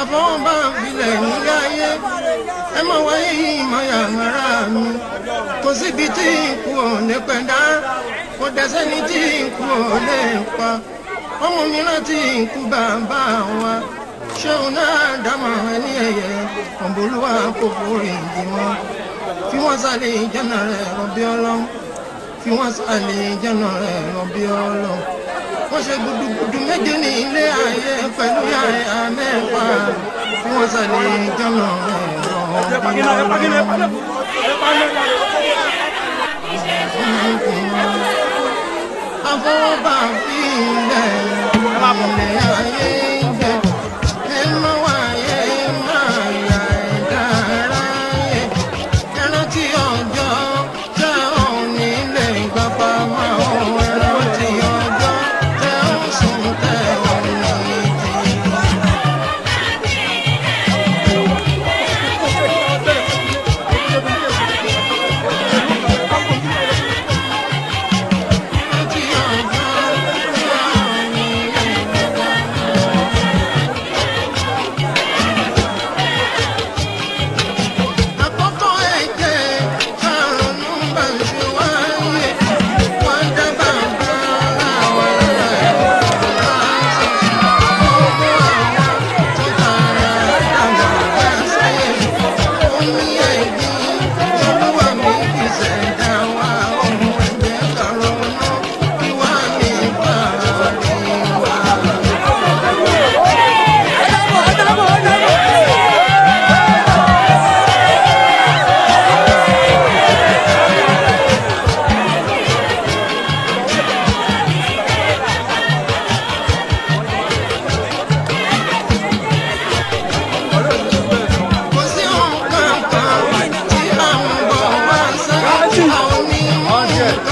àfọwọ́bá bilẹ nílé ayé ẹ mọ̀ wáyé ìmọ̀ yàrá mi kò síbi tí ikú ò lè pẹ́ dá kò ní tí ikú ò lè pa ọmọ mi rántí ikú bàbá wa ṣé òun náà dámọ̀ ẹni ẹyẹ ọ̀bọ̀lúwà kò forí ìdí wọn fi fi ṣe gbùdùgbùdù méje sani jọlọ afọwọ́bà fi ilẹ̀ ilẹ̀ ayé.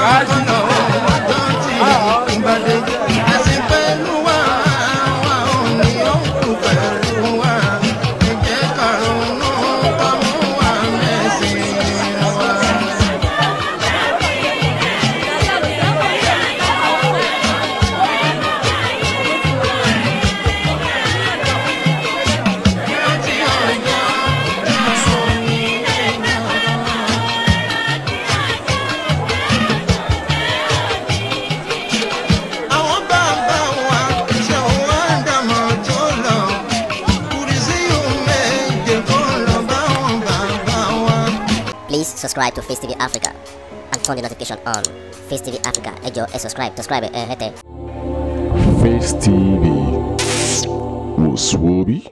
know. please subscribe to Face TV Africa and turn the notification on. Face TV Africa, ẹ jọ̀ọ́ ẹ subscribe, subscribe hit the Face TV, Muswobi.